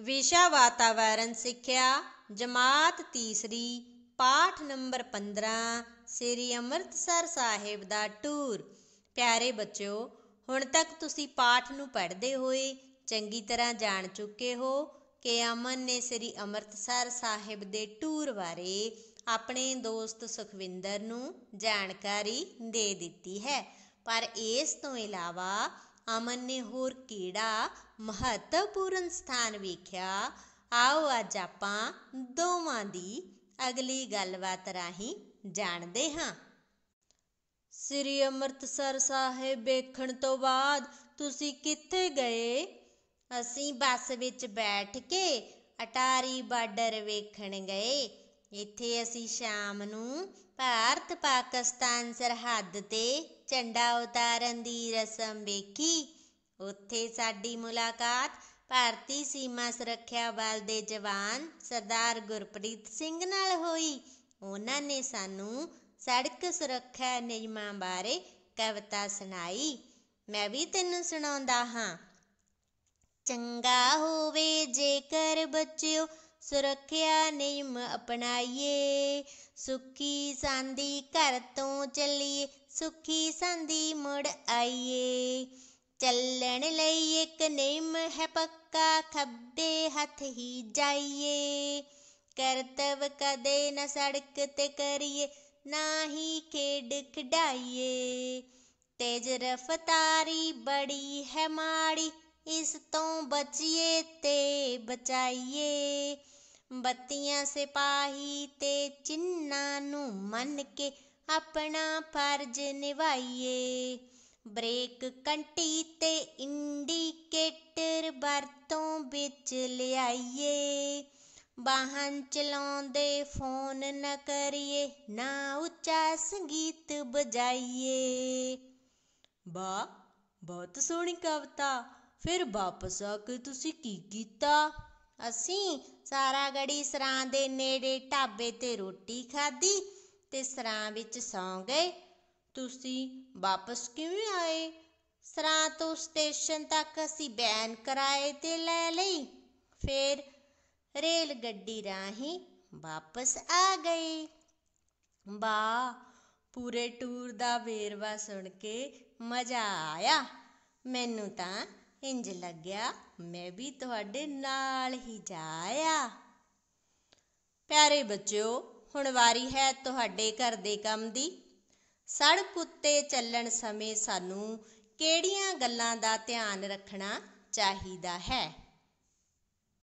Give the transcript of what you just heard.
ਵਿਸ਼ਾ ਵਾਤਾਵਰਣ ਸਿੱਖਿਆ, ਜਮਾਤ ਤੀਸਰੀ, ਪਾਠ ਨੰਬਰ 15 ਸ੍ਰੀ ਅੰਮ੍ਰਿਤਸਰ ਸਾਹਿਬ ਦਾ ਟੂਰ। ਪਿਆਰੇ ਬੱਚਿਓ, ਹੁਣ ਤੱਕ ਤੁਸੀਂ ਪਾਠ ਨੂੰ ਪੜ੍ਹਦੇ ਹੋਏ ਚੰਗੀ ਤਰ੍ਹਾਂ ਜਾਣ ਚੁੱਕੇ ਹੋ ਕਿ ਅਮਨ ਨੇ ਸ੍ਰੀ ਅੰਮ੍ਰਿਤਸਰ ਸਾਹਿਬ ਦੇ ਟੂਰ ਬਾਰੇ ਆਪਣੇ ਦੋਸਤ ਸੁਖਵਿੰਦਰ ਨੂੰ ਜਾਣਕਾਰੀ ਦੇ ਦਿੱਤੀ ਹੈ। ਪਰ ਇਸ ਤੋਂ ਇਲਾਵਾ ਅਮਨ ਨੇ ਹੋਰ ਕਿਹੜਾ ਮਹੱਤਵਪੂਰਨ ਸਥਾਨ ਵੇਖਿਆ? ਆਓ ਅੱਜ ਆਪਾਂ ਦੋਵਾਂ ਦੀ ਅਗਲੀ ਗੱਲਬਾਤ ਰਾਹੀਂ ਜਾਣਦੇ ਹਾਂ। ਸ੍ਰੀ ਅੰਮ੍ਰਿਤਸਰ ਸਾਹਿਬ ਵੇਖਣ ਤੋਂ ਬਾਅਦ ਤੁਸੀਂ ਕਿੱਥੇ ਗਏ? ਅਸੀਂ ਬੱਸ ਵਿੱਚ ਬੈਠ ਕੇ ਅਟਾਰੀ ਬਾਰਡਰ ਵੇਖਣ ਗਏ। ਇੱਥੇ ਅਸੀਂ ਸ਼ਾਮ ਨੂੰ ਭਾਰਤ ਪਾਕਿਸਤਾਨ ਸਰਹੱਦ ਤੇ ਝੰਡਾ ਉਤਾਰਨ ਦੀ ਰਸਮ ਵੇਖੀ। ਉੱਥੇ ਸਾਡੀ ਮੁਲਾਕਾਤ ਭਾਰਤੀ ਸੀਮਾ ਸੁਰੱਖਿਆ ਬਲ ਦੇ ਜਵਾਨ ਸਰਦਾਰ ਗੁਰਪ੍ਰੀਤ ਸਿੰਘ ਨਾਲ ਹੋਈ। ਉਹਨਾਂ ਨੇ ਸਾਨੂੰ ਸੜਕ ਸੁਰੱਖਿਆ ਨਿਯਮਾਂ ਬਾਰੇ ਕਵਿਤਾ ਸੁਣਾਈ। ਮੈਂ ਵੀ ਤੈਨੂੰ ਸੁਣਾਉਂਦਾ ਹਾਂ। ਚੰਗਾ ਹੋਵੇ ਜੇਕਰ ਬੱਚਿਓ ਸੁਰੱਖਿਆ ਨਿਯਮ ਅਪਣਾਈਏ। ਸੁਖੀ ਸਾਂਦੀ ਘਰ ਤੋਂ ਚੱਲੀਏ, ਸੁਖੀ ਸੰਦੀ ਮੁੜ ਆਈਏ। ਚੱਲਣ ਲਈ ਇੱਕ ਨਿਯਮ ਹੈ ਪੱਕਾ, ਖੱਬੇ ਹੱਥ ਹੀ ਜਾਈਏ। ਕਰਤਵ ਕਦੇ ਨਾ ਸੜਕ ਤੇ ਕਰੀਏ, ਨਾ ਹੀ ਖੇਡ ਖਡਾਈਏ। ਤੇਜ ਰਫਤਾਰੀ ਬੜੀ ਹੈ ਮਾੜੀ ਇਸ ਤੋਂ ਬਚੀਏ ਤੇ ਬਚਾਈਏ। ਬੱਤੀਆਂ ਸਿਪਾਹੀ ਤੇ ਚਿੰਨਾਂ ਨੂੰ ਮੰਨ ਕੇ ਆਪਣਾ ਫਰਜ਼ ਨਿਭਾਈਏ। ਬ੍ਰੇਕ ਕੰਟੀ ਤੇ ਇੰਡੀਕੇਟਰ ਵਰਤੋਂ ਵਿੱਚ ਲਿਆਈਏ। ਵਾਹਨ ਚਲਾਉਂਦੇ ਫੋਨ ਨਾ ਕਰੀਏ, ਨਾ ਉੱਚਾ ਸੰਗੀਤ ਬਜਾਈਏ ਬਾ ਬਹੁਤ ਸੋਹਣੀ ਕਵਿਤਾ। ਫਿਰ ਵਾਪਸ ਆ ਕੇ ਤੁਸੀਂ ਕੀ ਕੀਤਾ? ਅਸੀਂ ਸਾਰਾ ਗੜੀ ਸਰਾਂ ਦੇ ਨੇੜੇ ਢਾਬੇ ਤੇ ਰੋਟੀ ਖਾਧੀ ਤੇ ਸਰਾਂ ਵਿੱਚ ਸੌਂ ਗਏ। ਤੁਸੀਂ ਵਾਪਸ ਕਿਵੇਂ ਆਏ? ਸਰਾਂ ਤੋਂ ਸਟੇਸ਼ਨ ਤੱਕ ਅਸੀਂ ਬੈਨ ਕਿਰਾਏ ਤੇ ਲੈ ਲਈ। ਫਿਰ ਰੇਲ ਗੱਡੀ ਰਾਹੀਂ ਵਾਪਸ ਆ ਗਏ। ਵਾਹ, ਪੂਰੇ ਟੂਰ ਦਾ ਵੇਰਵਾ ਸੁਣ ਕੇ ਮਜ਼ਾ ਆਇਆ। ਮੈਨੂੰ ਤਾਂ ਇੰਜ ਲੱਗਿਆ, ਮੈਂ ਵੀ ਤੁਹਾਡੇ ਨਾਲ ਹੀ ਜਾਇਆ। ਪਿਆਰੇ ਬੱਚਿਓ, ਹੁਣ ਵਾਰੀ ਹੈ ਤੁਹਾਡੇ ਘਰ ਦੇ ਕੰਮ ਦੀ। ਸੜਕ ਉੱਤੇ ਚੱਲਣ ਸਮੇਂ ਸਾਨੂੰ ਕਿਹੜੀਆਂ ਗੱਲਾਂ ਦਾ ਧਿਆਨ ਰੱਖਣਾ ਚਾਹੀਦਾ ਹੈ?